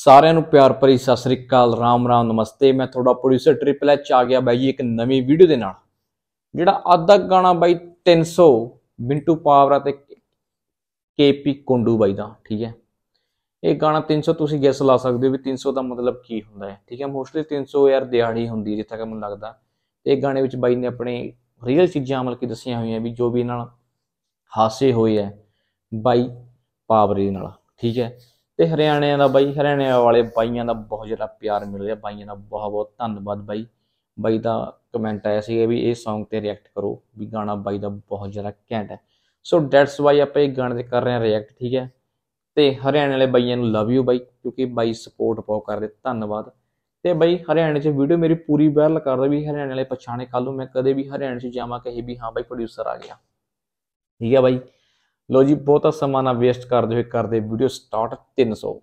ਸਾਰਿਆਂ ਨੂੰ ਪਿਆਰ ਭਰੀ ਸਤਿ ਸ੍ਰੀ ਅਕਾਲ, ਰਾਮ ਰਾਮ, ਨਮਸਤੇ। ਮੈਂ ਤੁਹਾਡਾ ਪ੍ਰੋਡਿਊਸਰ ਟ੍ਰਿਪਲ ਐਚ ਆ ਗਿਆ ਬਾਈ ਜੀ ਇੱਕ ਨਵੀਂ ਵੀਡੀਓ ਦੇ ਨਾਲ। ਜਿਹੜਾ ਅੱਧਾ ਗਾਣਾ ਬਾਈ 300 ਬਿੰਟੂ ਪਾਵਰਾ ਤੇ ਕੇਪੀ ਕੁੰਡੂ ਬਾਈ ਦਾ, ਠੀਕ ਹੈ? ਇਹ ਗਾਣਾ 300 ਤੁਸੀਂ ਗੈਸ ਲਾ ਸਕਦੇ ਹੋ ਵੀ 300 ਦਾ ਮਤਲਬ ਕੀ ਹੁੰਦਾ ਹੈ, ਠੀਕ ਹੈ? ਮੋਸਟਲੀ 300 ਯਾਰ ਦਿਹਾੜੀ ਹੁੰਦੀ ਹੈ, ਜਿੱਥੇ ਤੱਕ ਮੈਨੂੰ ਲੱਗਦਾ। ਤੇ ਇਹ ਗਾਣੇ ਵਿੱਚ ਬਾਈ ਨੇ ਆਪਣੇ ਰੀਅਲ ਚੀਜ਼ਾਂ ਮਤਲਬ ਕਿ ਦੱਸੀਆਂ ਹੋਈਆਂ ਵੀ ਜੋ ਵੀ ਨਾਲ ਹਾਸੇ ਹੋਏ ਹੈ, ਬਾਈ ਪਾਵਰੇ ਨਾਲ, ਠੀਕ ਹੈ? ਤੇ ਹਰਿਆਣਿਆਂ ਦਾ ਬਾਈ ਹਰਿਆਣੇ ਵਾਲੇ ਬਾਈਆਂ ਦਾ ਬਹੁਤ ਜ਼ਿਆਦਾ ਪਿਆਰ ਮਿਲ ਰਿਹਾ, ਬਾਈਆਂ ਦਾ ਬਹੁਤ ਬਹੁਤ ਧੰਨਵਾਦ ਬਾਈ। ਬਾਈ ਦਾ ਕਮੈਂਟ ਆਇਆ ਸੀ ਵੀ ਇਹ Song ਤੇ ਰਿਐਕਟ ਕਰੋ ਵੀ ਗਾਣਾ ਬਾਈ ਦਾ ਬਹੁਤ ਜ਼ਿਆਦਾ ਘੈਂਟ ਹੈ। ਸੋ ਡੈਟਸ ਵਾਈ ਆਪਾਂ ਇਹ ਗਾਣੇ ਤੇ ਕਰ ਰਹੇ ਹਾਂ ਰਿਐਕਟ ਠੀਕ ਹੈ? ਤੇ ਹਰਿਆਣੇ ਵਾਲੇ ਬਾਈਆਂ ਨੂੰ ਲਵ ਯੂ ਬਾਈ, ਕਿਉਂਕਿ ਬਾਈ ਸਪੋਰਟ ਬਹੁਤ ਕਰਦੇ, ਧੰਨਵਾਦ। ਤੇ ਬਾਈ ਹਰਿਆਣੇ 'ਚ ਵੀਡੀਓ ਮੇਰੀ ਪੂਰੀ ਵਾਇਰਲ ਕਰਦਾ ਵੀ ਹਰਿਆਣੇ ਵਾਲੇ ਪਛਾਣੇ ਕੱਲ ਨੂੰ ਮੈਂ ਕਦੇ ਵੀ ਹਰਿਆਣੇ 'ਚ ਜਾਵਾਂ, ਕਹੇ ਵੀ ਹਾਂ ਬਾਈ ਪ੍ਰੋਡਿਊਸਰ ਆ ਗਿਆ। ਠੀਕ ਹੈ ਬਾਈ? ਲੋ ਜੀ ਬਹੁਤਾ ਸਮਾਂ ਨਾ ਵੇਸਟ ਕਰਦੇ ਹੋਏ ਕਰਦੇ ਵੀਡੀਓ ਸਟਾਰਟ 300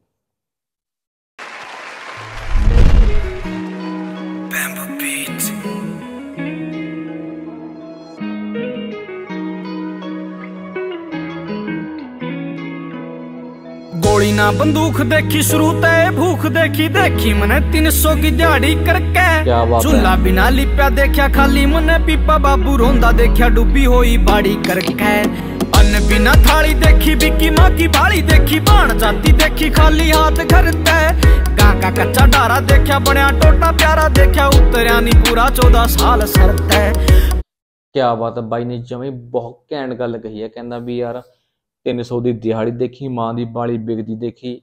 Bamboo Beat. ਗੋਲੀ ਨਾ ਬੰਦੂਕ ਦੇਖੀ ਸ਼ੁਰੂ ਤੇ ਭੂਖ ਦੇਖੀ ਦੇਖੀ ਮਨੇ 300 ਕੀ ਦਿਹਾੜੀ ਕਰਕੇ। ਚੁੱਲਾ ਬਿਨਾ ਲਿਪਿਆ ਦੇਖਿਆ ਖਾਲੀ ਮਨੇ ਪੀਪਾ ਬਾਬੂ ਰੋਂਦਾ ਦੇਖਿਆ ਡੁੱਬੀ ਹੋਈ ਬਾੜੀ ਕਰਕੇ ਅੰਨ ਬਿਨਾ ਥਾਲੀ ਦੇਖੀ ਵਿੱਕੀ ਮਾਂ ਕੀ ਬਾਲੀ ਦੇਖੀ ਬਾਣ ਜਾਂਦੀ ਦੇਖੀ ਖਾਲੀ ਹੱਥ ਘਰ ਤੇ ਕਾਕਾ ਕੱਚਾ ਡਾਰਾ ਦੇਖਿਆ ਬਣਿਆ ਟੋਟਾ ਪਿਆਰਾ ਦੇਖਿਆ ਉਤਰਿਆ ਨਹੀਂ ਪੂਰਾ 14 ਸਾਲ ਸਰ ਤੇ ਕਿਆ ਬਾਤ ਹੈ ਬਾਈ ਨੇ ਜਮੇ ਬਹੁਤ ਘੈਂਟ ਗੱਲ ਕਹੀ ਹੈ ਕਹਿੰਦਾ ਵੀ ਯਾਰ 300 ਦੀ ਦਿਹਾੜੀ ਦੇਖੀ ਮਾਂ ਦੀ ਬਾਲੀ ਵਿਕਦੀ ਦੇਖੀ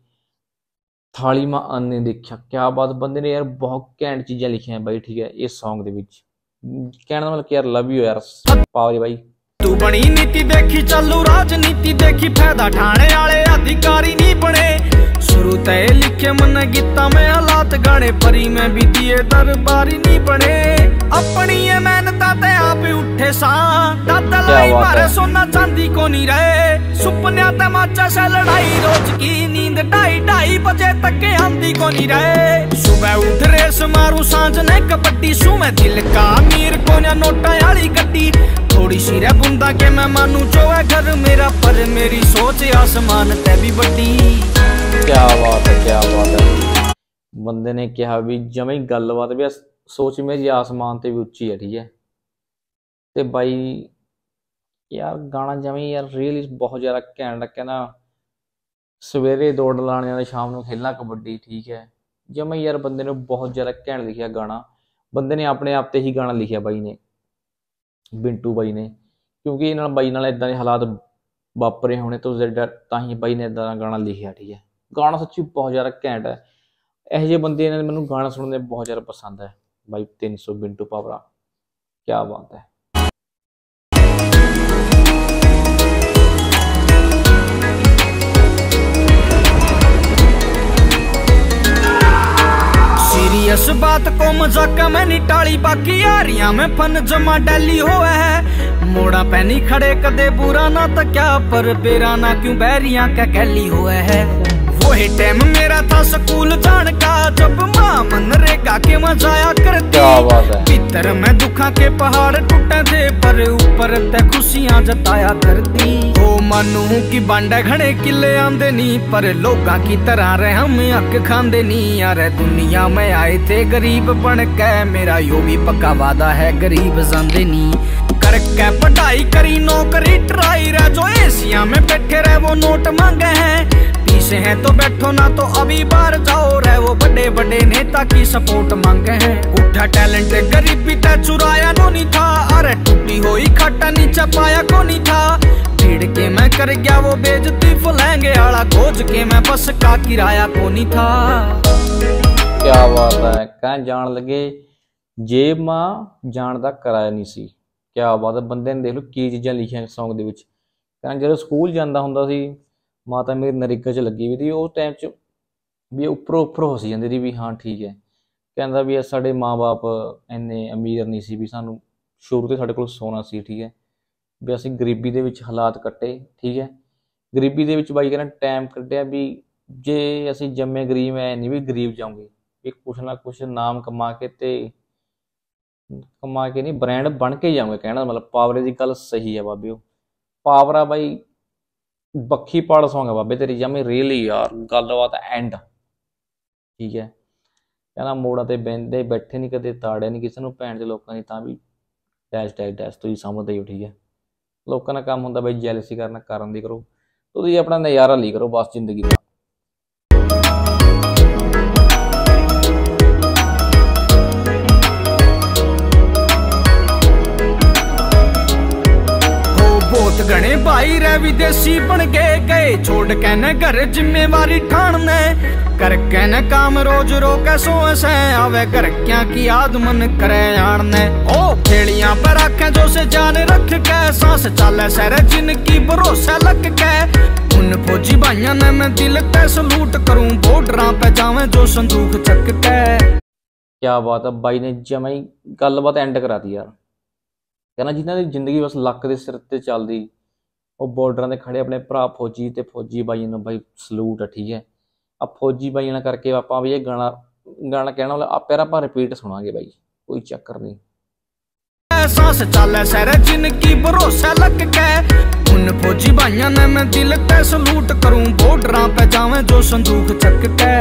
ਥਾਲੀ ਮਾਂ ਅੰਨੇ ਦੇਖਿਆ। ਕਿਆ ਬਾਤ ਬੰਦੇ ਨੇ ਯਾਰ ਬਹੁਤ ਘੈਂਟ ਚੀਜ਼ਾਂ ਲਿਖੀਆਂ ਬਾਈ ਠੀਕ ਹੈ ਇਸ Song ਦੇ ਵਿੱਚ। ਕਹਿਣ ਦਾ ਮਤਲਬ ਕਿ ਯਾਰ ਲਵ ਯੂ ਯਾਰ। ਪਾਵਰੇ ਬਾਈ। ਤੂੰ ਬਣੀ ਨੀਤੀ ਦੇਖੀ ਚੱਲੂ ਰਾਜਨੀਤੀ ਦੇਖੀ ਫਾਇਦਾ ਠਾਣੇ ਵਾਲੇ ਅਧਿਕਾਰੀ ਨਹੀਂ ਬਣੇ। ਸ਼ੁਰੂ ਤੇ ਲਿਖੇ ਮਨ ਗੀਤਾ ਮੈਂ ਹਾਲਾਤ ਗਾਣੇ ਪਰੀ ਮੈਂ ਬੀਤੀਏ ਦਰਬਾਰੀ ਨਹੀਂ ਬਣੇ। ਆਪਣੀ ਇਹ ਮਿਹਨਤਾਂ ਤੇ ਆਪ ਉੱਠੇ ਸਾਂ। ਦਾਦਾ ਲਾਈ। ਮਾਰੇ ਸੋਨਾ ਚਾਂਦੀ ਕੋ ਨਹੀਂ ਰਹੇ। ਸੁਪਨਿਆਂ ਤੇ ਮਾਚਾ ਸੇ ਲੜਾਈ ਰੋਜ਼ ਕੀ ਨੀਂਦ ਢਾਈ ਢਾਈ ਵਜੇ ਤੱਕ ਆਂਦੀ ਕੋ ਨਹੀਂ ਰਹੇ। ਸੁਬਹ ਉੱਠ ਰੇਸ ਮਾਰੂ ਸਾਂਝ ਨੇ ਕਬੱਡੀ ਸੂ ਮੈਂ ਦਿਲ ਕਾ ਅਮੀਰ ਕੋ ਨਾ ਨੋਟਾਂ ਵਾਲੀ ਗੱਡੀ। ਥੋੜੀ ਸੀ ਰਹਿ ਬੁੰਦਾ ਕਿ ਮੈਂ ਮਾਨੂੰ ਜੋ ਹੈ ਘਰ ਮੇਰਾ, ਪਰ ਮੇਰੀ ਸੋਚ ਆਸਮਾਨ ਤੇ ਵੀ ਵੱਡੀ। ਕਿਆ ਬਾਤ ਹੈ, ਕਿਆ ਬਾਤ ਹੈ। ਬੰਦੇ ਨੇ ਕਿਹਾ ਵੀ ਜਮੇ ਗੱਲਬਾਤ ਵੀ ਸੋਚ ਮੇਰੀ ਆਸਮਾਨ ਤੇ ਵੀ ਉੱਚੀ ਹੈ, ਠੀਕ ਹੈ। ਤੇ ਬਾਈ, ਯਾਰ ਗਾਣਾ ਜਮੇ ਯਾਰ ਰੀਅਲੀ ਬਹੁਤ ਜ਼ਿਆਦਾ ਘੈਂਟ ਹੈ ਕਹਿੰਦਾ ਸਵੇਰੇ ਦੌੜ ਲਾਣੇ ਵਾਲੇ ਸ਼ਾਮ ਨੂੰ ਖੇਲਣਾ ਕਬੱਡੀ, ਠੀਕ ਹੈ। ਜਮੇ ਯਾਰ ਬੰਦੇ ਨੇ ਬਹੁਤ ਜ਼ਿਆਦਾ ਘੈਂਟ ਲਿਖਿਆ ਗਾਣਾ। ਬੰਦੇ ਨੇ ਆਪਣੇ ਆਪ ਤੇ ਹੀ ਗਾਣਾ ਲਿਖਿਆ ਬਾਈ ਨੇ। ਬਿੰਟੂ ਬਾਈ ਨੇ, ਕਿਉਂਕਿ ਇਹਨਾਂ ਬਾਈ ਨਾਲ ਇਦਾਂ ਦੇ ਹਾਲਾਤ ਵਾਪਰੇ ਹੋਣੇ ਤੋਂ ਜਿਹੜਾ ਤਾਂ ਹੀ ਬਾਈ ਨੇ ਇਦਾਂ ਦਾ ਗਾਣਾ ਲਿਖਿਆ, ਠੀਕ ਹੈ। ਗਾਣਾ ਸੱਚੀ ਬਹੁਤ ਜ਼ਿਆਦਾ ਘੈਂਟ ਹੈ। ਇਹੋ ਜਿਹੇ ਬੰਦੇ ਨੇ ਮੈਨੂੰ ਗਾਣਾ ਸੁਣਨੇ ਬਹੁਤ ਜ਼ਿਆਦਾ ਪਸੰਦ ਹੈ। ਬਾਈ 300 ਬਿੰਟੂ ਪਾਵਰਾ ਕੀ ਬਾਤ ਹੈ। सीरियस बात को मजाक में नहीं टाली बाकी यारियां में फन जमा डेली हुआ है मोड़ा पैनी खड़े कदे बुरा ना तो क्या पर बेरा ना क्यों बैरियां का कैली हुआ है वही टाइम मेरा था स्कूल जान का जब माँ मनरेगा के मजाया करती। है। भीतर में दुखा के पहाड़ टूटे थे पर ऊपर ते खुशियाँ जताया करती। ओ मानू की बांडा घड़े किले आंदे नी पर लोगा की तरह रहे हम अक खांदे नी। यार दुनिया में आए थे गरीब बन के मेरा यो भी पक्का वादा है गरीब जांदे नी। करके पढ़ाई करी नौकरी ट्राई रह जो एशिया में बैठे रहे वो नोट मांगे हैं। पीछे हैं तो बैठो ना तो अभी बाहर जाओ रहे वो बड़े बड़े नेता की सपोर्ट मांगे हैं उठा टैलेंट गरीबी ते चुराया नो नहीं था अरे टूटी हुई खट्टा नीचे पाया को नहीं था भीड़ के मैं कर गया वो बेजती फुलेंगे आला खोज के मैं बस का किराया को नहीं था ਕੀ ਬਾਤ ਹੈ ਕਹਿ ਜਾਣ ਲੱਗੇ ਜੇਬ ਮਾਂ ਜਾਣ ਦਾ ਕਿਰਾਇਆ ਨਹੀਂ ਸੀ ਕੀ ਬਾਤ ਹੈ ਬੰਦੇ ਨੇ ਦੇਖ ਲਓ ਕੀ ਚੀਜ਼ਾਂ ਲਿਖੀਆਂ Song ਦੇ ਵਿੱਚ ਕਹਿੰਦਾ ਜਦੋਂ ਸਕੂਲ ਜਾਂਦਾ ਹੁੰਦਾ ਸੀ ਮਾਤਾ ਮੇਰੀ ਨਰੇਗਾ 'ਚ ਲੱਗੀ ਵੀ ਸੀ ਉਸ ਟਾਈਮ 'ਚ ਵੀ ਉੱਪਰੋਂ ਉੱਪਰ ਹੋ ਸੀ ਜਾਂਦੀ ਸੀ ਵੀ ਹਾਂ ਠੀਕ ਹੈ। ਕਹਿੰਦਾ ਵੀ ਇਹ ਸਾਡੇ ਮਾਪੇ ਇੰਨੇ ਅਮੀਰ ਨਹੀਂ ਸੀ ਵੀ ਸਾਨੂੰ ਸ਼ੁਰੂ ਤੋਂ ਸਾਡੇ ਕੋਲ ਸੋਨਾ ਸੀ, ਠੀਕ ਹੈ। ਵੀ ਅਸੀਂ ਗਰੀਬੀ ਦੇ ਵਿੱਚ ਹਾਲਾਤ ਕੱਟੇ, ਠੀਕ ਹੈ। ਗਰੀਬੀ ਦੇ ਵਿੱਚ ਬਾਈ ਕਹਿੰਦਾ ਟਾਈਮ ਕੱਢਿਆ ਵੀ ਜੇ ਅਸੀਂ ਜੰਮੇ ਗਰੀਬ ਐ ਨਹੀਂ ਵੀ ਗਰੀਬ ਜਾਉਂਗੇ ਵੀ ਕੁਛ ਨਾ ਕੁਛ ਨਾਮ ਕਮਾ ਕੇ ਤੇ ਕਮਾ ਕੇ ਨਹੀਂ ਬ੍ਰਾਂਡ ਬਣ ਕੇ ਜਾਉਂਗੇ ਕਹਿਣਾ ਮਤਲਬ, ਪਾਵਰੇ ਦੀ ਗੱਲ ਸਹੀ ਹੈ ਬਾਬਿਓ। ਪਾਵਰਾ ਬਾਈ ਬੱਖੀ ਪਾੜ ਸੌਂਗ ਹੈ ਬਾਬੇ ਤੇਰੀ ਜਮੇ ਰੀਅਲੀ ਯਾਰ, ਗੱਲਬਾਤ ਐਂਡ ਠੀਕ ਹੈ? ਕਹਿੰਦਾ ਮੋੜਾਂ ਤੇ ਬੈੰਦੇ ਬੈਠੇ ਨਹੀਂ ਕਦੇ, ਤਾੜਿਆ ਨਹੀਂ ਕਿਸੇ ਨੂੰ ਭੈਣ ਦੇ ਲੋਕਾਂ ਦੀ, ਤਾਂ ਵੀ ਡੈਸ਼ ਡੈਸ਼ ਡੈਸ਼ ਤੁਸੀਂ ਸਮਝਦੇ ਹੋ ਠੀਕ ਹੈ? ਲੋਕਾਂ ਦਾ ਕੰਮ ਹੁੰਦਾ ਬਈ ਜੈਲਸੀ ਕਰਨਾ, ਕਰਨ ਦੀ ਕਰੋ। ਤੁਸੀਂ ਆਪਣਾ ਨਜ਼ਾਰਾ ਲਈ ਕਰੋ ਬਸ ਜ਼ਿੰਦਗੀ ਦਾ। ਭਾਈ ਰਹਿ ਵਿਦੇਸੀ ਬਣ ਕੇ ਗਏ। ਛੋੜ ਕੇ ਨ ਘਰ ਜ਼ਿੰਮੇਵਾਰੀ ਠਾਣਨੇ। ਕਰ ਕੇ ਨ ਕੰਮ ਰੋਜ਼ ਰੋਕੇ ਸੋ ਐਸੈ ਆਵੇ ਘਰ ਕਿਆ ਕੀ ਆਦਮਨ ਕਰੇ ਆਣਨੇ। ਉਹ ਖੇਲੀਆਂ ਪਰ ਆਖੇ ਜੋ ਸੇ ਜਾਨ ਰੱਖ ਕੇ। ਸਾਸ ਚਾਲੇ ਸਰ ਜਿਨ ਕੀ ਭਰੋਸਾ ਲੱਗ ਕੇ। ਉਨ ਫੌਜੀ ਭਾਈਆਂ ਨੇ ਮੈਂ ਦਿਲ ਤੇ ਸਲੂਟ ਕਰੂੰ। ਬੋਰਡਰਾਂ ਪੇ ਜਾਵੇਂ ਜੋ ਸੰਦੂਕ ਚੱਕ ਕੇ। ਕਿਆ ਬਾਤ ਆ ਬਾਈ ਨੇ ਜਮਾਂ ਹੀ ਗੱਲਬਾਤ ਐਂਡ ਕਰਾਤੀ ਯਾਰ। ਕਹਿੰਦਾ ਜਿਨ੍ਹਾਂ ਦੀ ਜ਼ਿੰਦਗੀ ਬਸ ਲੱਕ ਦੇ ਸਿਰ ਤੇ ਚੱਲਦੀ। ਉਹ ਬਾਰਡਰਾਂ ਦੇ ਖੜੇ ਆਪਣੇ ਭਰਾ ਫੌਜੀ ਤੇ ਫੌਜੀ ਬਾਈ ਨੂੰ ਬਾਈ ਸਲੂਟ ਆ, ਠੀਕ ਹੈ। ਆ ਫੌਜੀ ਬਾਈਆਂ ਨਾਲ ਕਰਕੇ ਆਪਾਂ ਵੀ ਇਹ ਗਾਣਾ ਗਾਣਾ ਕਹਿਣਾ ਵਾਲਾ ਆਪੇ ਆਪਾਂ ਰਿਪੀਟ ਸੁਣਾਂਗੇ ਬਾਈ, ਕੋਈ ਚੱਕਰ ਨਹੀਂ। ਸਾਸ ਚਾਲੇ ਸਰ ਜਿਨ ਕੀ ਭਰੋਸਾ ਲੱਗ ਕੇ ਉਨ ਫੌਜੀ ਭਾਈਆਂ ਨੇ ਮੈਂ ਦਿਲ ਤੇ ਸਲੂਟ ਕਰੂੰ ਬੋਰਡਰਾਂ ਪੇ ਜਾਵੇਂ ਜੋ ਸੰਦੂਕ ਚੱਕ ਕੇ।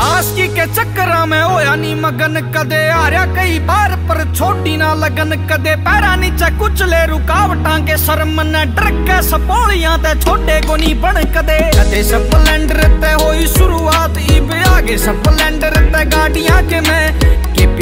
ਆਸਕੀ ਕੇ ਚੱਕਰਾਂ ਮੈਂ ਹੋਇਆ ਨਹੀਂ ਮਗਨ, ਕਦੇ ਹਾਰਿਆ ਕਈ ਬਾਰ ਪਰ ਛੋਟੀ ਨਾ ਲੱਗਨ ਕਦੇ ਪੈਰਾਂ ਨੀਚੇ ਕੁਚਲੇ ਰੁਕਾਵਟਾਂ ਕੇ ਸ਼ਰਮ ਨੇ ਡਰ ਕੇ ਸਪੋਲੀਆਂ ਤੇ ਛੋਟੇ ਕੋ ਨਹੀਂ ਬਣ ਕਦੇ ਕਦੇ ਸਪਲੈਂਡਰ ਤੇ ਹੋਈ ਸ਼ੁਰੂਆਤ ਹੀ ਬਿਆਗੇ ਸਪਲੈਂਡਰ ਤੇ ਗਾੜੀਆਂ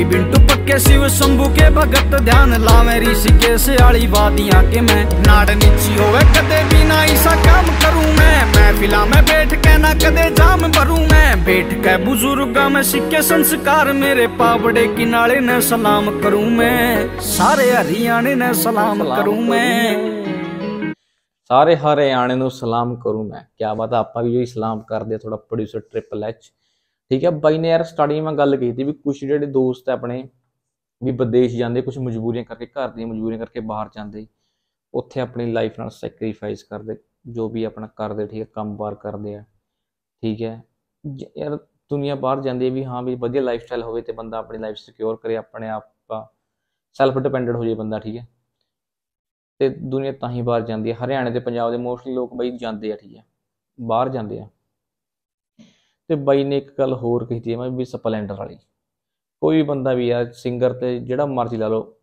ਵੀ ਬਿੰਟੂ ਪੱਕੇ ਸਿਵ ਸੰਭੂ ਕੇ ਭਗਤ ਧਿਆਨ ਲਾਵੇਂ ઋષਿਕੇਸ਼ ਵਾਲੀ ਵਾਦੀਆਂ ਕੇ ਮੈਂ ਨਾੜ ਨੀਚੀ ਹੋਵੇ ਕਦੇ ਵੀ ਨਾ ਇਸਾ ਕੰਮ ਕਰੂੰ ਮੈਂ। ਮੈਂ ਫਿਲਾ ਮੈਂ ਬੈਠ ਕੇ ਨਾ ਕਦੇ ਜਾਮ ਭਰੂ ਮੈਂ। ਬੈਠ ਕੇ ਬਜ਼ੁਰਗਾਂ ਮੈਂ ਸਿੱਕੇ ਸੰਸਕਾਰ ਮੇਰੇ ਪਾਵੜੇ ਕੀ ਨਾਲੇ ਨੇ ਸਲਾਮ ਕਰੂ ਮੈਂ। ਸਾਰੇ ਹਰਿਆਣੇ ਨੇ ਸਲਾਮ ਕਰੂ ਮੈਂ। ਸਾਰੇ ਹਰਿਆਣੇ ਨੂੰ ਸਲਾਮ ਕਰੂ ਮੈਂ। ਕੀ ਬਾਤ ਆਪਾਂ ਵੀ ਜੋ ਸਲਾਮ ਕਰਦੇ ਥੋੜਾ ਪ੍ਰੋਡਿਊਸਰ ਟ੍ਰਿਪਲ ਐਚ ਠੀਕ ਹੈ, ਬਾਈ ਨੇ ਯਾਰ ਸਟਾਰਟਿੰਗ ਮੈਂ ਗੱਲ ਕੀਤੀ ਵੀ ਕੁਝ ਜਿਹੜੇ ਦੋਸਤ ਆ ਆਪਣੇ, ਵੀ ਵਿਦੇਸ਼ ਜਾਂਦੇ ਕੁਝ ਮਜਬੂਰੀਆਂ ਕਰਕੇ, ਘਰ ਦੀਆਂ ਮਜਬੂਰੀਆਂ ਕਰਕੇ ਬਾਹਰ ਜਾਂਦੇ, ਉੱਥੇ ਆਪਣੀ ਲਾਈਫ ਨਾਲ ਸੈਕਰੀਫਾਈਸ ਕਰਦੇ, ਜੋ ਵੀ ਆਪਣਾ ਕਰਦੇ, ਠੀਕ ਹੈ ਕੰਮ-ਬਾਰ ਕਰਦੇ ਆ, ਠੀਕ ਹੈ ਯਾਰ ਦੁਨੀਆ ਬਾਹਰ ਜਾਂਦੀ ਹੈ ਵੀ ਹਾਂ ਵੀ ਵਧੀਆ ਲਾਈਫ ਸਟਾਈਲ ਹੋਵੇ ਤੇ ਬੰਦਾ ਆਪਣੀ ਲਾਈਫ ਸਿਕਿਉਰ ਕਰੇ, ਆਪਣੇ ਆਪ ਸੈਲਫ ਡਿਪੈਂਡੈਂਟ ਹੋ ਜਾਏ ਬੰਦਾ, ਠੀਕ ਹੈ, ਤੇ ਦੁਨੀਆ ਤਾਂ ਹੀ ਬਾਹਰ ਜਾਂਦੀ ਹੈ, ਹਰਿਆਣੇ ਤੇ ਪੰਜਾਬ ਦੇ ਮੋਸਟਲੀ ਲੋਕ ਬਈ ਜਾਂਦੇ ਆ, ਠੀਕ ਹੈ, ਬਾਹਰ ਜਾਂਦੇ ਆ ਤੇ ਬਾਈ ਨੇ ਇੱਕ ਗੱਲ ਹੋਰ ਕਹੀ ਮੈਂ ਵੀ ਸਪਲੈਂਡਰ ਵਾਲੀ। ਕੋਈ ਵੀ ਬੰਦਾ ਵੀ ਆ ਸਿੰਗਰ ਤੇ ਜਿਹੜਾ ਮਰਜ਼ੀ ਲਾ ਲਓ,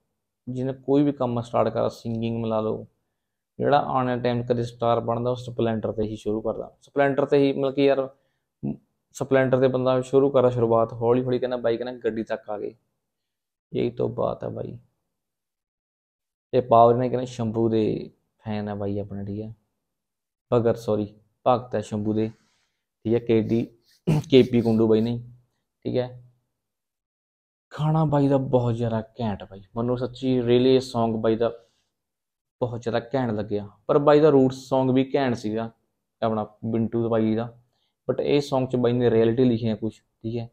ਜਿਹਨੇ ਕੋਈ ਵੀ ਕੰਮ ਸਟਾਰਟ ਕਰਾ ਸਿੰਗਿੰਗ ਮਿਲਾ ਲਓ, ਜਿਹੜਾ ਆਉਣ ਟਾਈਮ ਕਦੇ ਸਟਾਰ ਬਣਦਾ, ਉਹ ਸਪਲੈਂਡਰ ਤੇ ਹੀ ਸ਼ੁਰੂ ਕਰਦਾ। ਸਪਲੈਂਡਰ ਤੇ ਹੀ ਮਤਲਬ ਕਿ ਯਾਰ, ਸਪਲੈਂਡਰ ਤੇ ਬੰਦਾ ਸ਼ੁਰੂ ਕਰਾ ਸ਼ੁਰੂਆਤ ਹੌਲੀ ਹੌਲੀ ਕਹਿੰਦਾ ਬਾਈ ਕਹਿੰਦਾ ਗੱਡੀ ਤੱਕ ਆ ਗਏ ਯਹੀ ਤੋਂ ਬਾਤ ਹੈ ਬਾਈ। ਤੇ ਪਾਵਰ ਨੇ ਕਹਿੰਦਾ ਸ਼ੰਭੂ ਦੇ ਫੈਨ ਹੈ ਬਾਈ ਆਪਣੇ, ਠੀਕ ਹੈ ਭਗਤ ਸੌਰੀ ਭਗਤ ਹੈ ਸ਼ੰਭੂ ਦੇ, ਠੀਕ ਹੈ ਕੇਡੀ ਕੇਪੀ ਕੁੰਡੂ ਬਾਈ ਨਹੀਂ, ਠੀਕ ਹੈ। ਖਾਣਾ ਬਾਈ ਦਾ ਬਹੁਤ ਜ਼ਿਆਦਾ ਘੈਂਟ ਬਾਈ। ਮੈਨੂੰ ਸੱਚੀ ਰੀਲੀ ਇਹ Song ਬਾਈ ਦਾ ਬਹੁਤ ਜ਼ਿਆਦਾ ਘੈਂਟ ਲੱਗਿਆ। ਪਰ ਬਾਈ ਦਾ ਰੂਟ Song ਵੀ ਘੈਂਟ ਸੀਗਾ, ਆਪਣਾ ਬਿੰਟੂ ਦਾ ਬਾਈ ਦਾ। ਬਟ ਇਹ Song ਚ ਬਾਈ ਨੇ ਰਿਐਲਿਟੀ ਲਿਖੀ ਹੈ ਕੁਝ ਠੀਕ ਹੈ।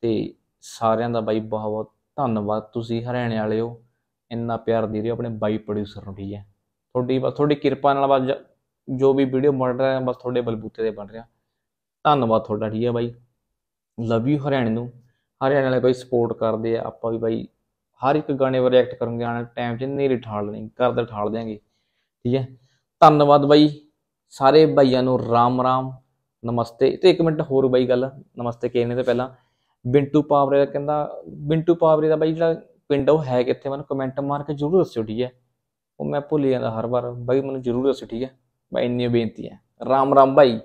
ਤੇ ਸਾਰਿਆਂ ਦਾ ਬਾਈ ਬਹੁਤ ਬਹੁਤ ਧੰਨਵਾਦ। ਤੁਸੀਂ ਹਰਿਆਣੇ ਵਾਲੇ ਹੋ, ਇੰਨਾ ਪਿਆਰ ਦੇ ਰਹੇ ਹੋ ਆਪਣੇ ਬਾਈ ਪ੍ਰੋਡਿਊਸਰ ਨੂੰ, ਠੀਕ ਹੈ। ਤੁਹਾਡੀ ਬਸ, ਤੁਹਾਡੀ ਕਿਰਪਾ ਨਾਲ ਬਸ ਜੋ ਵੀ ਵੀਡੀਓ ਬਣ ਰਿਹਾ, ਬਸ ਤੁਹਾਡੇ ਬਲਬੂਤੇ ਤੇ ਬਣ ਰਿਹਾ। ਧੰਨਵਾਦ ਤੁਹਾਡਾ, ਠੀਕ ਹੈ ਬਾਈ। ਲਵ ਯੂ ਹਰਿਆਣੇ ਨੂੰ। ਹਰਿਆਣੇ ਵਾਲੇ ਬਾਈ ਸਪੋਰਟ ਕਰਦੇ ਆ, ਆਪਾਂ ਵੀ ਬਾਈ ਹਰ ਇੱਕ ਗਾਣੇ 'ਤੇ ਰਿਐਕਟ ਕਰੂੰਗੇ ਆਣ ਟਾਈਮ 'ਚ ਨੇਰੀ ਠਾਲ ਲੈਣੀ ਕਰਦੇ ਠਾਲ ਦਿਆਂਗੇ, ਠੀਕ ਹੈ। ਧੰਨਵਾਦ ਬਾਈ ਸਾਰੇ ਭਾਈਆਂ ਨੂੰ, ਰਾਮ ਰਾਮ, ਨਮਸਤੇ। ਤੇ ਇੱਕ ਮਿੰਟ ਹੋਰ ਬਾਈ ਗੱਲ, ਨਮਸਤੇ ਕਹਿਣੇ ਤੋਂ ਪਹਿਲਾਂ। ਬਿੰਟੂ ਪਾਵਰੇ ਦਾ ਕਹਿੰਦਾ, ਬਿੰਟੂ ਪਾਵਰੇ ਦਾ ਬਾਈ ਜਿਹੜਾ ਪਿੰਡ ਉਹ ਹੈ ਕਿੱਥੇ? ਮੈਨੂੰ ਕਮੈਂਟ ਮਾਰ ਕੇ ਜ਼ਰੂਰ ਦੱਸਿਓ, ਠੀਕ ਹੈ। ਉਹ ਮੈਂ ਭੁੱਲ ਜਾਂਦਾ ਹਰ ਵਾਰ, ਬਾਈ ਮੈਨੂੰ ਜ਼ਰੂਰ ਦੱਸਿਓ, ਠੀਕ ਹੈ। ਬਾਈ ਇੰਨੀ ਬੇਨਤੀ ਹੈ ਰਾਮ ਰਾਮ ਬਾਈ।